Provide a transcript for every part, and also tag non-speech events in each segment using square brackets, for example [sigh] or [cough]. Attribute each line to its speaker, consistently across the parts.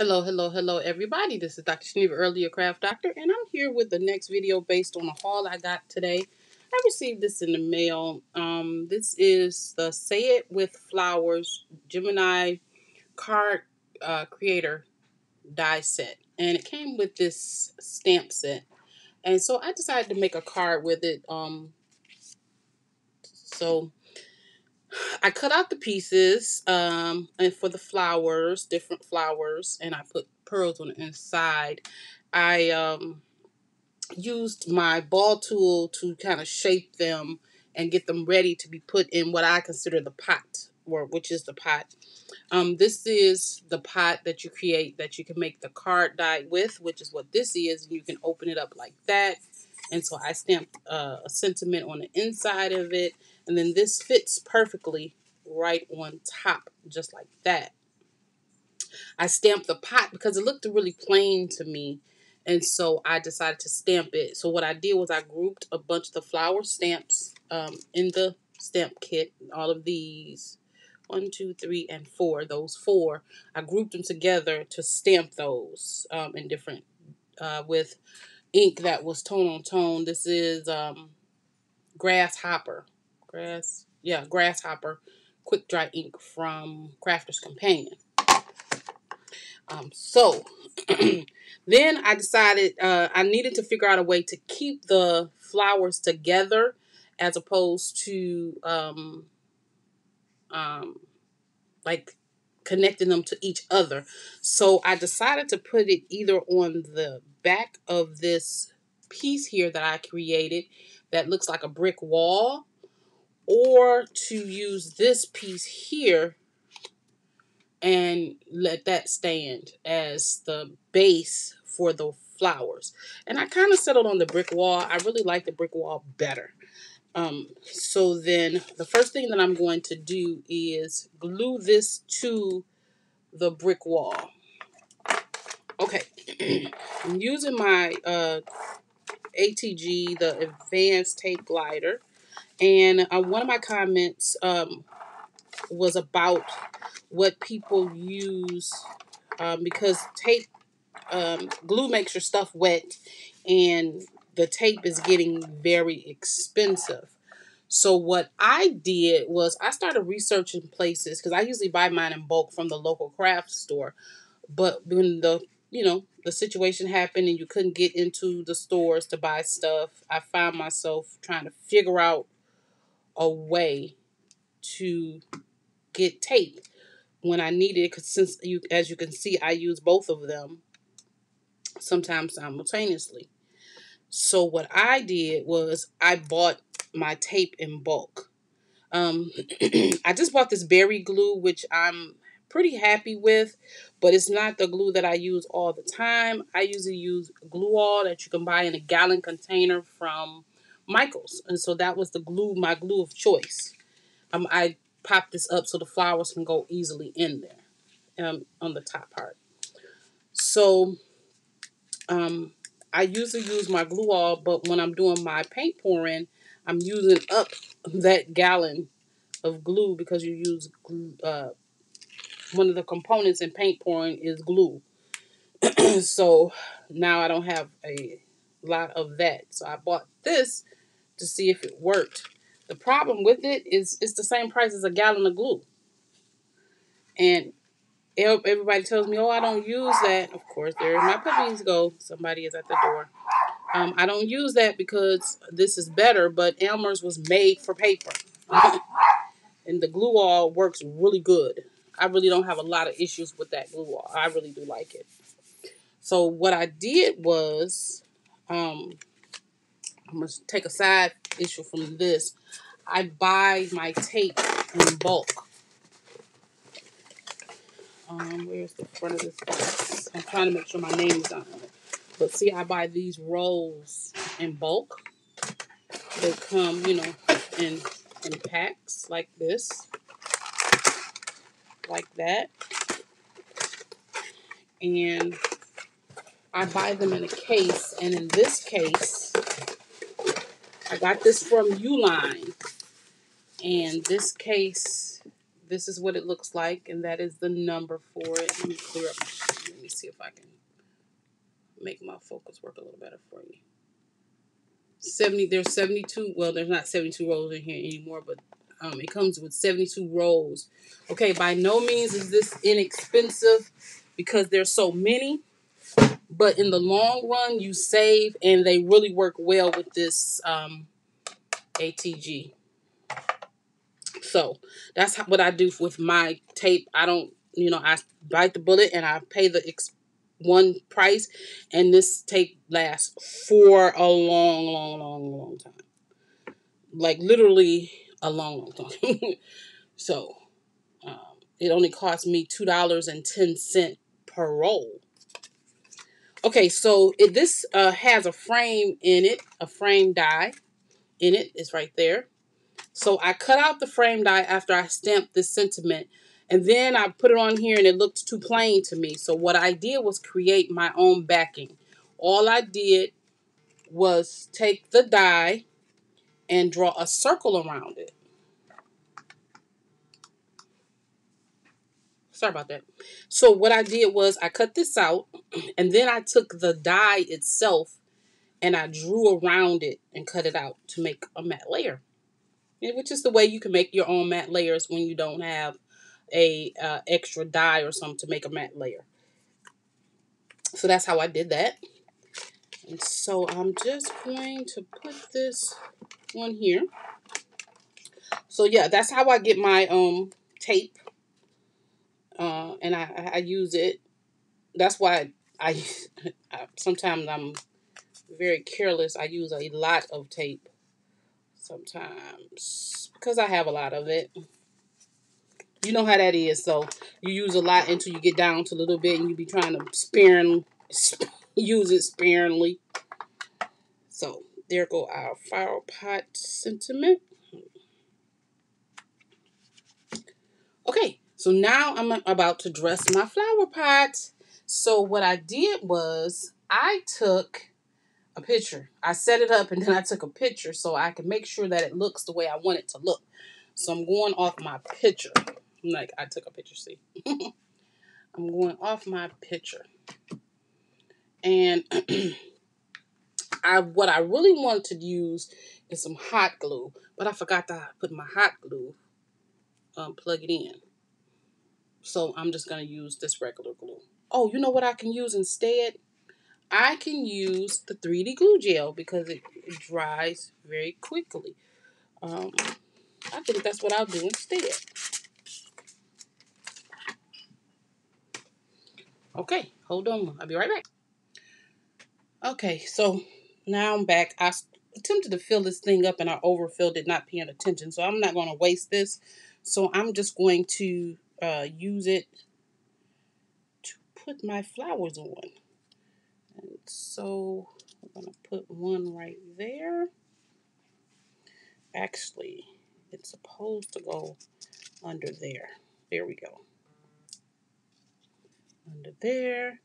Speaker 1: Hello, hello, hello, everybody. This is Dr. Chineva, Earlier Craft Doctor, and I'm here with the next video based on a haul I got today. I received this in the mail. Um, this is the Say It With Flowers Gemini card uh, creator die set, and it came with this stamp set. And so I decided to make a card with it. Um, so I cut out the pieces um, and for the flowers, different flowers, and I put pearls on the inside. I um, used my ball tool to kind of shape them and get them ready to be put in what I consider the pot, or which is the pot. Um, this is the pot that you create that you can make the card die with, which is what this is. And you can open it up like that. And so I stamped uh, a sentiment on the inside of it. And then this fits perfectly right on top, just like that. I stamped the pot because it looked really plain to me. And so I decided to stamp it. So what I did was I grouped a bunch of the flower stamps um, in the stamp kit. All of these, one, two, three, and four. Those four, I grouped them together to stamp those um, in different, uh, with ink that was tone on tone. This is um, Grasshopper. Grass, yeah, Grasshopper quick dry ink from Crafter's Companion. Um, so [clears throat] then I decided uh, I needed to figure out a way to keep the flowers together as opposed to um, um, like connecting them to each other. So I decided to put it either on the back of this piece here that I created that looks like a brick wall or to use this piece here and let that stand as the base for the flowers. And I kind of settled on the brick wall. I really like the brick wall better. Um, so then the first thing that I'm going to do is glue this to the brick wall. Okay, [clears throat] I'm using my uh, ATG, the Advanced Tape Glider. And uh, one of my comments um, was about what people use um, because tape um, glue makes your stuff wet and the tape is getting very expensive. So what I did was I started researching places because I usually buy mine in bulk from the local craft store. But when the you know the situation happened and you couldn't get into the stores to buy stuff, I found myself trying to figure out a way to get tape when I need it. Because since you, as you can see, I use both of them sometimes simultaneously. So what I did was I bought my tape in bulk. Um, [clears throat] I just bought this berry glue, which I'm pretty happy with, but it's not the glue that I use all the time. I usually use glue all that you can buy in a gallon container from Michaels. And so that was the glue, my glue of choice. Um, I popped this up so the flowers can go easily in there um, on the top part. So um, I usually use my glue all, but when I'm doing my paint pouring, I'm using up that gallon of glue because you use glue, uh, one of the components in paint pouring is glue. [clears throat] so now I don't have a lot of that. So I bought this to see if it worked. The problem with it is it's the same price as a gallon of glue. And everybody tells me, oh, I don't use that. Of course, there my puppies go. Somebody is at the door. Um, I don't use that because this is better, but Elmer's was made for paper. [laughs] and the glue all works really good. I really don't have a lot of issues with that glue all. I really do like it. So what I did was, um, I'm to take a side issue from this. I buy my tape in bulk. Um, where's the front of this box? I'm trying to make sure my name is on it. But see, I buy these rolls in bulk. They come, you know, in in packs like this, like that, and I buy them in a case. And in this case, I got this from Uline. And this case, this is what it looks like, and that is the number for it. Let me clear up. Let me see if I can make my focus work a little better for you. 70, there's 72, well, there's not 72 rolls in here anymore, but um, it comes with 72 rolls. Okay, by no means is this inexpensive because there's so many, but in the long run, you save, and they really work well with this um, ATG. So that's what I do with my tape. I don't, you know, I bite the bullet and I pay the one price, and this tape lasts for a long, long, long, long time. Like literally a long, long time. [laughs] so um, it only cost me two dollars and ten cent per roll. Okay, so it, this uh, has a frame in it, a frame die in it. It's right there. So I cut out the frame die after I stamped this sentiment and then I put it on here and it looked too plain to me. So what I did was create my own backing. All I did was take the die and draw a circle around it. Sorry about that. So what I did was I cut this out [clears throat] and then I took the die itself and I drew around it and cut it out to make a mat layer. Which is the way you can make your own mat layers when you don't have a uh, extra die or something to make a mat layer. So that's how I did that. And so I'm just going to put this one here. So yeah, that's how I get my um tape. Uh, and I, I use it. That's why I, [laughs] I sometimes I'm very careless. I use a lot of tape sometimes because I have a lot of it. You know how that is. So you use a lot until you get down to a little bit and you be trying to sparingly [laughs] use it sparingly. So there go our flower pot sentiment. Okay, so now I'm about to dress my flower pot. So what I did was I took a picture. I set it up and [laughs] then I took a picture so I can make sure that it looks the way I want it to look. So I'm going off my picture. Like I took a picture, see. [laughs] I'm going off my picture. And [clears throat] I what I really wanted to use is some hot glue, but I forgot to put my hot glue, um, plug it in. So I'm just gonna use this regular glue. Oh, you know what I can use instead? I can use the 3D glue gel because it, it dries very quickly. Um, I think that's what I'll do instead. Okay, hold on. I'll be right back. Okay, so now I'm back. I attempted to fill this thing up and I overfilled it, not paying attention. So I'm not going to waste this. So I'm just going to uh, use it to put my flowers on. And so I'm going to put one right there. Actually, it's supposed to go under there. There we go under there.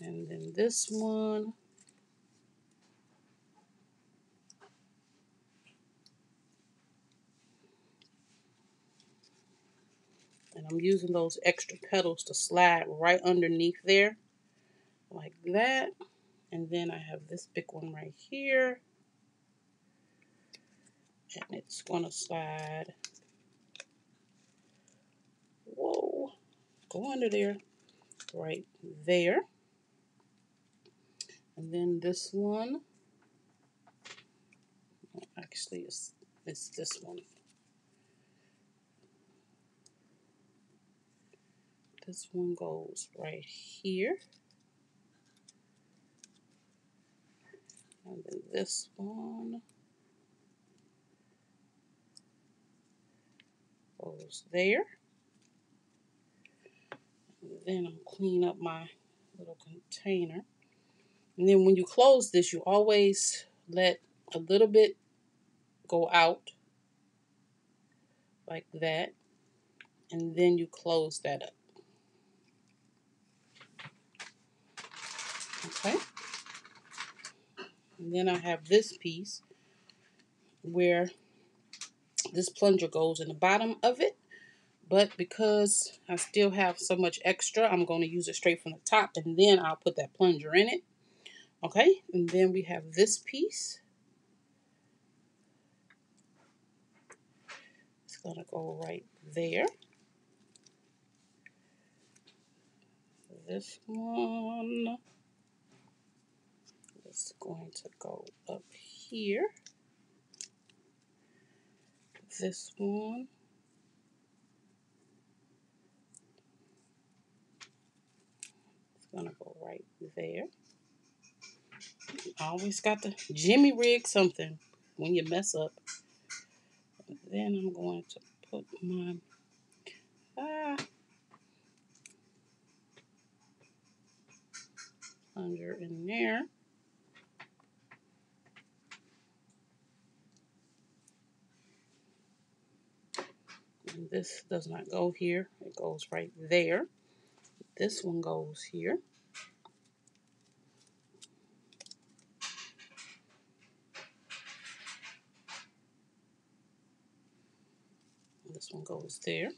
Speaker 1: And then this one. I'm using those extra petals to slide right underneath there. Like that. And then I have this big one right here. And it's going to slide. Whoa. Go under there right there. And then this one, actually it's, it's this one. This one goes right here. And then this one goes there then I'm clean up my little container. And then when you close this, you always let a little bit go out like that. And then you close that up. Okay. And then I have this piece where this plunger goes in the bottom of it. But because I still have so much extra, I'm going to use it straight from the top and then I'll put that plunger in it. Okay, and then we have this piece. It's going to go right there. This one is going to go up here. This one It's gonna go right there. Always got to jimmy rig something when you mess up. Then I'm going to put my ah, under in there. And this does not go here. It goes right there. This one goes here. This one goes there.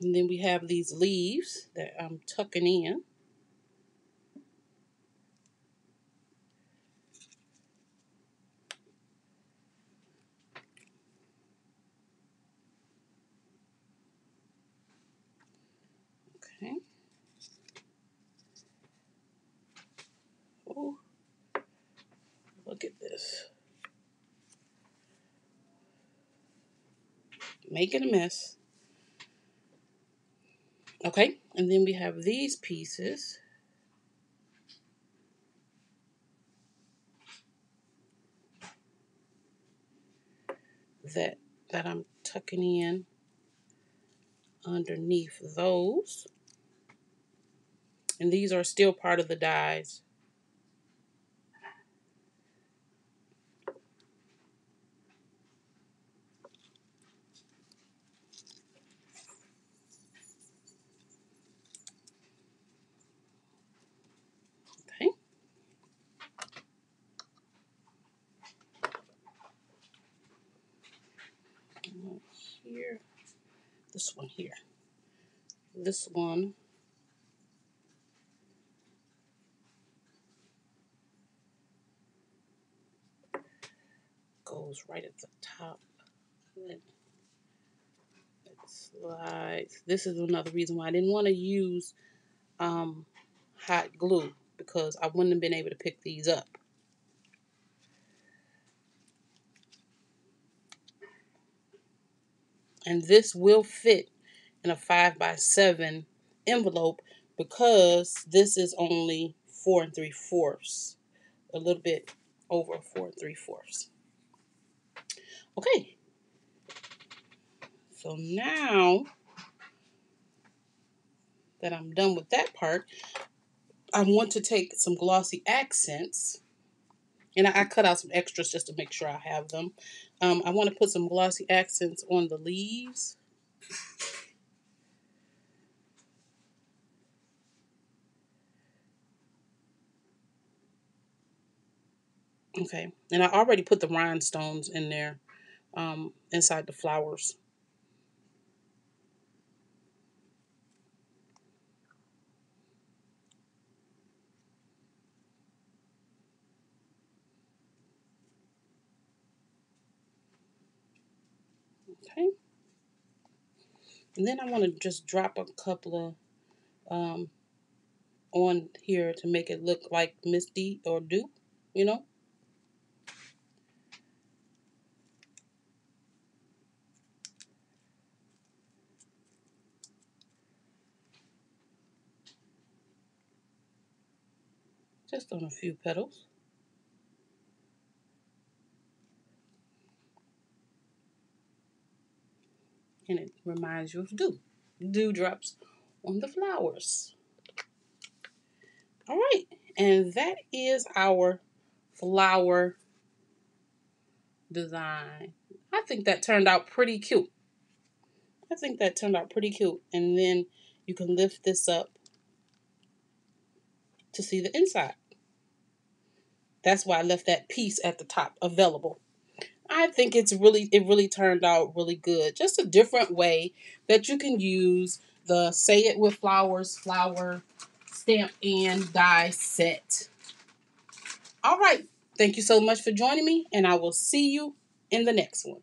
Speaker 1: And then we have these leaves that I'm tucking in. Okay. Oh, look at this. Making a mess. Okay, and then we have these pieces. That that I'm tucking in underneath those. And these are still part of the dies. Okay. Here, this one here. This one goes right at the top. It, it slides. This is another reason why I didn't want to use um, hot glue because I wouldn't have been able to pick these up. And this will fit in a 5 by 7 envelope because this is only 4 and 3 fourths. A little bit over 4 and 3 fourths. Okay. So now that I'm done with that part, I want to take some glossy accents. And I, I cut out some extras just to make sure I have them. Um, I want to put some glossy accents on the leaves. Okay, and I already put the rhinestones in there um, inside the flowers. Okay. And then I want to just drop a couple of um, on here to make it look like Misty or Dupe, you know. Just on a few petals. And it reminds you of dew. Dewdrops on the flowers. All right, and that is our flower design. I think that turned out pretty cute. I think that turned out pretty cute. And then you can lift this up to see the inside. That's why I left that piece at the top available. I think it's really it really turned out really good. Just a different way that you can use the Say It with Flowers flower stamp and die set. All right. Thank you so much for joining me, and I will see you in the next one.